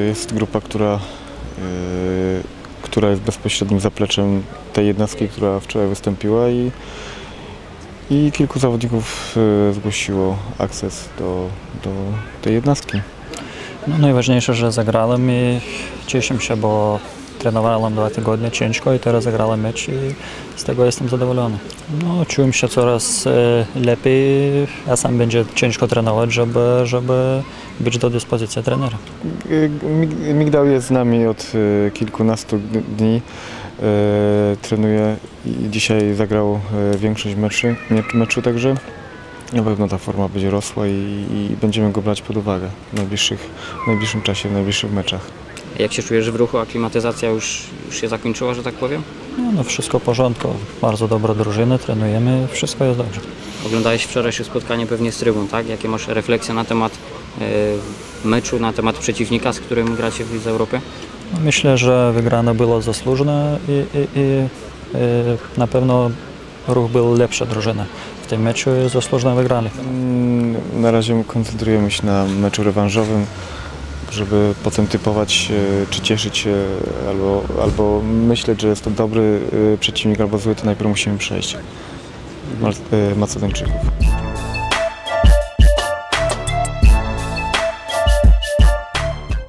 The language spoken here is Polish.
Yy, jest grupa, która, yy, która jest bezpośrednim zapleczem tej jednostki, która wczoraj wystąpiła i, i kilku zawodników yy, zgłosiło akces do, do tej jednostki. No, najważniejsze, że zagrałem i cieszę się, bo trenowałem dwa tygodnie ciężko i teraz zagrałem mecz i z tego jestem zadowolony. No, czułem się coraz e, lepiej, a sam będzie ciężko trenować, żeby, żeby być do dyspozycji trenera. Mig- Migdał jest z nami od e, kilkunastu dni. E, Trenuje i dzisiaj zagrał większość meczy, mecz- meczu, także na pewno ta forma będzie rosła i, i będziemy go brać pod uwagę w, najbliższych, w najbliższym czasie, w najbliższych meczach. Jak się czujesz w ruchu? Aklimatyzacja już, już się zakończyła, że tak powiem? No, no wszystko w porządku, bardzo dobra drużyna, trenujemy, wszystko jest dobrze. Oglądałeś wczorajsze spotkanie pewnie z trybun, tak? Jakie masz refleksje na temat e, meczu, na temat przeciwnika, z którym gracie w Lidze Europy? No, myślę, że wygrana była zasłużona i, i, i e, na pewno ruch był lepsza drużyna w tym meczu i zasłużona wygrali. Mm, Na razie koncentrujemy się na meczu rewanżowym, żeby potem typować, e, czy cieszyć się, albo, albo myśleć, że jest to dobry e, przeciwnik albo zły, to najpierw musimy przejść e, Macedończyków.